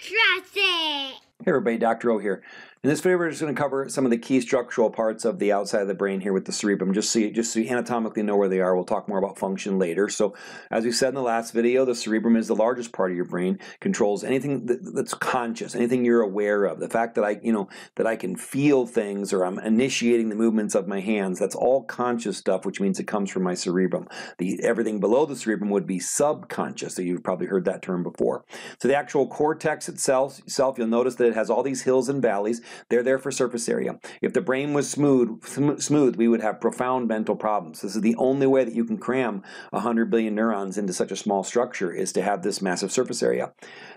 Trust it. Hey everybody, Dr. O here. In this video, we're just going to cover some of the key structural parts of the outside of the brain here with the cerebrum, just so you, just so you anatomically know where they are. We'll talk more about function later. So, as we said in the last video, the cerebrum is the largest part of your brain, controls anything that, that's conscious, anything you're aware of. The fact that I, you know, that I can feel things or I'm initiating the movements of my hands, that's all conscious stuff, which means it comes from my cerebrum. The everything below the cerebrum would be subconscious. So you've probably heard that term before. So the actual cortex itself, itself you'll notice that it has all these hills and valleys. They're there for surface area. If the brain was smooth, sm smooth, we would have profound mental problems. This is the only way that you can cram 100 billion neurons into such a small structure is to have this massive surface area.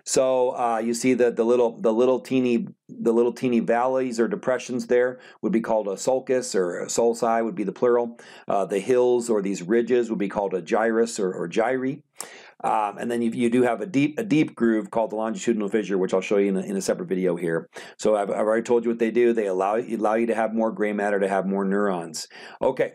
So uh, you see that the little, the little teeny, the little teeny valleys or depressions there would be called a sulcus or a sulci would be the plural. Uh, the hills or these ridges would be called a gyrus or, or gyri. Um, and then you, you, do have a deep a deep groove called the longitudinal fissure, which I'll show you in a, in a separate video here. So I've, I've, already told you what they do. They allow, allow you to have more gray matter, to have more neurons. Okay,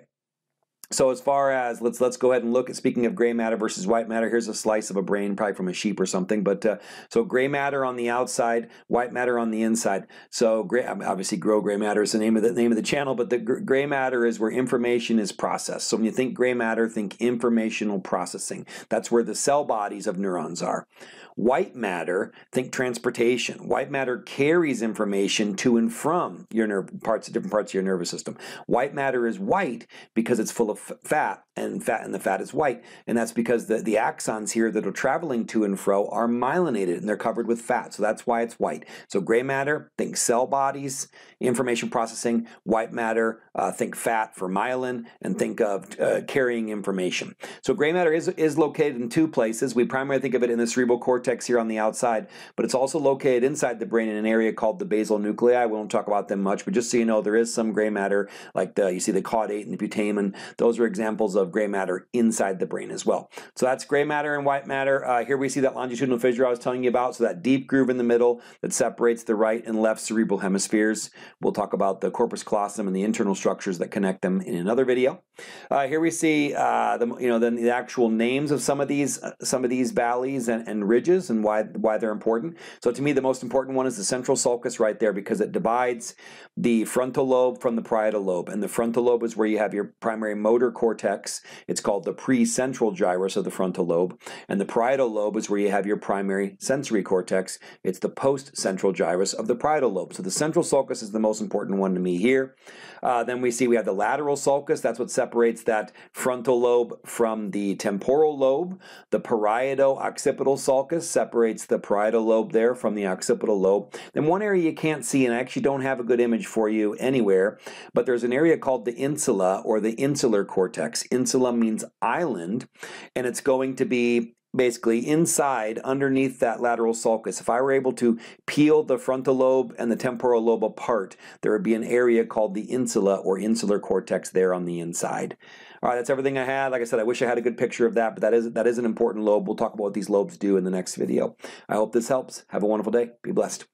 so as far as let's let's go ahead and look at speaking of gray matter versus white matter. Here's a slice of a brain, probably from a sheep or something. But uh, so gray matter on the outside, white matter on the inside. So gray, obviously, grow gray matter is the name of the name of the channel. But the gray matter is where information is processed. So when you think gray matter, think informational processing. That's where the cell bodies of neurons are. White matter, think transportation. White matter carries information to and from your nerve parts, different parts of your nervous system. White matter is white because it's full of fat, and fat and the fat is white, and that's because the, the axons here that are traveling to and fro are myelinated and they're covered with fat, so that's why it's white. So gray matter, think cell bodies, information processing. White matter, uh, think fat for myelin, and think of uh, carrying information. So gray matter is, is located in two places. We primarily think of it in the cerebral cortex here on the outside, but it's also located inside the brain in an area called the basal nuclei. We won't talk about them much, but just so you know, there is some gray matter, like the you see the caudate and the putamen. Those are examples of gray matter inside the brain as well. So that's gray matter and white matter. Uh, here we see that longitudinal fissure I was telling you about, so that deep groove in the middle that separates the right and left cerebral hemispheres. We'll talk about the corpus callosum and the internal structures that connect them in another video. Uh, here we see uh, the you know then the actual names of some of these uh, some of these valleys and, and ridges and why, why they're important. So to me, the most important one is the central sulcus right there because it divides the frontal lobe from the parietal lobe. And the frontal lobe is where you have your primary motor cortex. It's called the precentral gyrus of the frontal lobe. And the parietal lobe is where you have your primary sensory cortex. It's the postcentral gyrus of the parietal lobe. So the central sulcus is the most important one to me here. Uh, then we see we have the lateral sulcus. That's what separates that frontal lobe from the temporal lobe. The parieto-occipital sulcus separates the parietal lobe there from the occipital lobe. Then one area you can't see, and I actually don't have a good image for you anywhere, but there's an area called the insula or the insular cortex. Insula means island, and it's going to be basically inside underneath that lateral sulcus. If I were able to peel the frontal lobe and the temporal lobe apart, there would be an area called the insula or insular cortex there on the inside. All right, that's everything I had. Like I said, I wish I had a good picture of that, but that is that is an important lobe. We'll talk about what these lobes do in the next video. I hope this helps. Have a wonderful day. Be blessed.